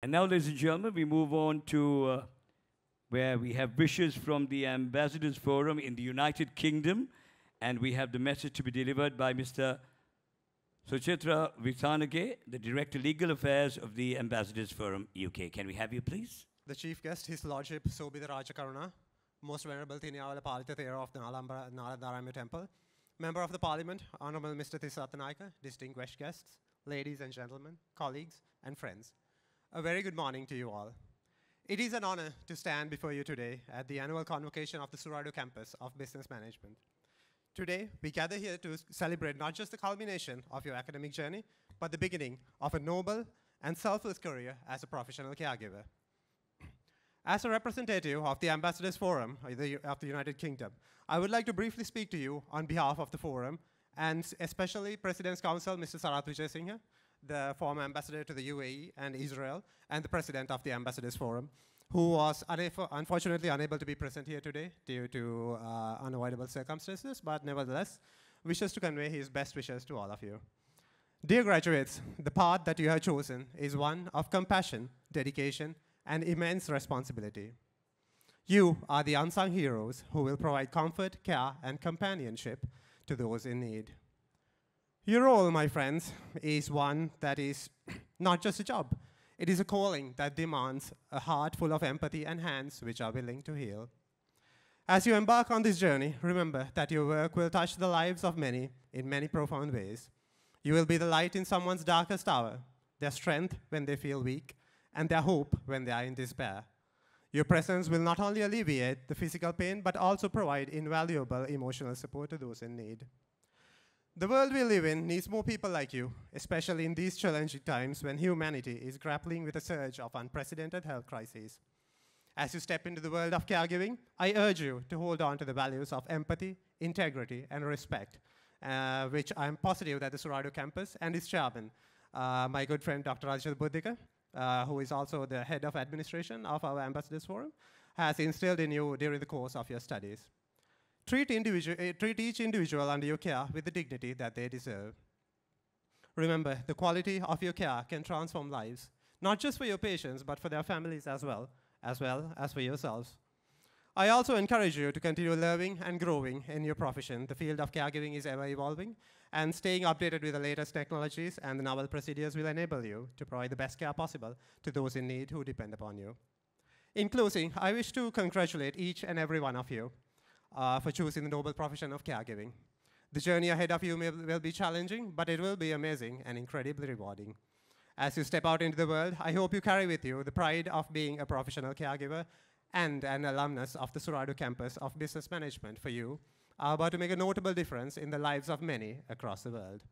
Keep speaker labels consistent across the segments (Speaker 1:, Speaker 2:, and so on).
Speaker 1: And now, ladies and gentlemen, we move on to uh, where we have wishes from the Ambassadors Forum in the United Kingdom, and we have the message to be delivered by Mr. Suchithra Vithanage, the Director Legal Affairs of the Ambassadors Forum UK. Can we have you, please?
Speaker 2: The chief guest, His Lordship Sobhita Rajakaruna, Most Venerable Tiniyavala Palita Thera of the Nalamba Naladarama Temple, Member of the Parliament, Honorable Mr. Tissa Attanayake, distinguished guests, ladies and gentlemen, colleagues, and friends. A very good morning to you all. It is an honor to stand before you today at the annual convocation of the Surado campus of Business Management. Today, we gather here to celebrate not just the culmination of your academic journey, but the beginning of a noble and selfless career as a professional caregiver. As a representative of the Ambassadors Forum of the United Kingdom, I would like to briefly speak to you on behalf of the forum, and especially President's Counsel, Mr. Sarath Wijesinghe, the former ambassador to the UAE and Israel, and the president of the Ambassadors Forum, who was unfortunately unable to be present here today due to uh, unavoidable circumstances, but nevertheless wishes to convey his best wishes to all of you. Dear graduates, the path that you have chosen is one of compassion, dedication, and immense responsibility. You are the unsung heroes who will provide comfort, care, and companionship to those in need. Your role, my friends, is one that is not just a job. It is a calling that demands a heart full of empathy and hands which are willing to heal. As you embark on this journey, remember that your work will touch the lives of many in many profound ways. You will be the light in someone's darkest hour, their strength when they feel weak, and their hope when they are in despair. Your presence will not only alleviate the physical pain, but also provide invaluable emotional support to those in need. The world we live in needs more people like you, especially in these challenging times when humanity is grappling with a surge of unprecedented health crises. As you step into the world of caregiving, I urge you to hold on to the values of empathy, integrity, and respect, uh, which I'm positive that the Surado campus and its chairman, uh, my good friend Dr. Rajat Buddhika, uh, who is also the head of administration of our Ambassadors Forum, has instilled in you during the course of your studies. Treat, uh, treat each individual under your care with the dignity that they deserve. Remember, the quality of your care can transform lives, not just for your patients, but for their families as well, as well as for yourselves. I also encourage you to continue learning and growing in your profession. The field of caregiving is ever evolving, and staying updated with the latest technologies and the novel procedures will enable you to provide the best care possible to those in need who depend upon you. In closing, I wish to congratulate each and every one of you uh, for choosing the noble profession of caregiving. The journey ahead of you may, will be challenging, but it will be amazing and incredibly rewarding. As you step out into the world, I hope you carry with you the pride of being a professional caregiver and an alumnus of the Surado campus of business management for you are about to make a notable difference in the lives of many across the world.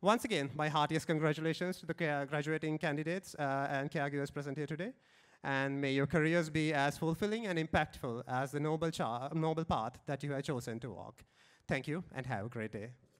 Speaker 2: Once again, my heartiest congratulations to the graduating candidates uh, and caregivers present here today and may your careers be as fulfilling and impactful as the noble, noble path that you have chosen to walk. Thank you, and have a great day.